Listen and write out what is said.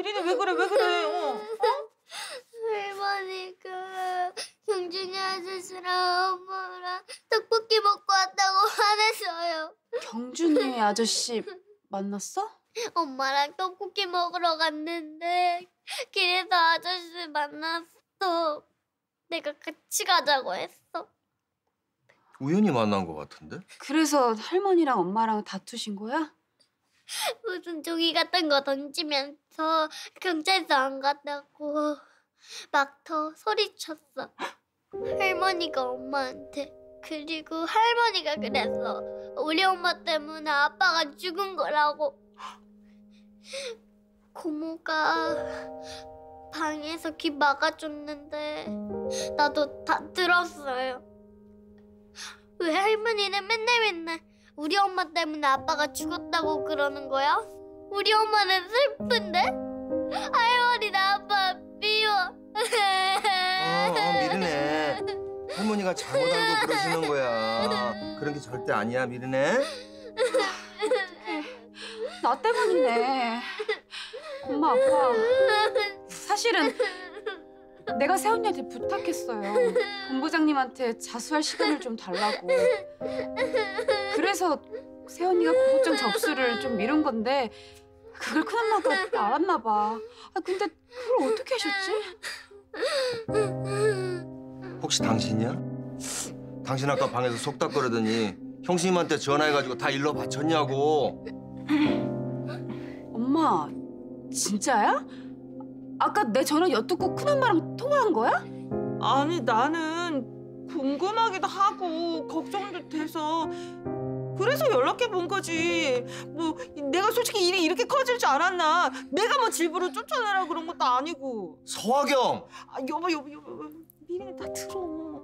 미리네 왜 그래 왜 그래? 어? 할머니가 경준이 아저씨랑 엄마랑 떡볶이 먹고 왔다고 화냈어요. 경준이 아저씨 만났어? 엄마랑 떡볶이 먹으러 갔는데 길에서 아저씨 만났어. 내가 같이 가자고 했어. 우연히 만난 것 같은데? 그래서 할머니랑 엄마랑 다투신 거야? 무슨 종이 같은 거 던지면서 경찰서 안 갔다고 막더 소리쳤어. 할머니가 엄마한테 그리고 할머니가 그랬어. 우리 엄마 때문에 아빠가 죽은 거라고. 고모가 방에서 귀 막아줬는데 나도 다 들었어요. 왜 할머니는 맨날 맨날 우리 엄마 때문에 아빠가 죽었다고 그러는 거야? 우리 엄마는 슬픈데? 할머니 나 아빠 미워. 어, 어 미르네. 할머니가 잘못 알고 그러시는 거야. 그런 게 절대 아니야, 미르네. 나 때문이네. 엄마 아빠 사실은 내가 세훈이한테 부탁했어요. 본부장님한테 자수할 시간을 좀 달라고. 그래서 세훈이가 고소장 접수를 좀 미룬 건데 그걸 큰엄마가 알았나 봐. 아 근데 그걸 어떻게 하셨지? 혹시 당신이야? 당신 아까 방에서 속닥거리더니 형수님한테 전화해가지고 다 일러 바쳤냐고. 엄마 진짜야? 아까 내 전화 엿듣고 큰엄마랑 통화한 거야? 아니 나는 궁금하기도 하고 걱정도 돼서 그래서 연락해 본 거지. 뭐 내가 솔직히 일이 이렇게 커질 줄 알았나? 내가 뭐 집으로 쫓아내라 그런 것도 아니고. 서화경! 아 여보 여보 여보 미리는 다 들어.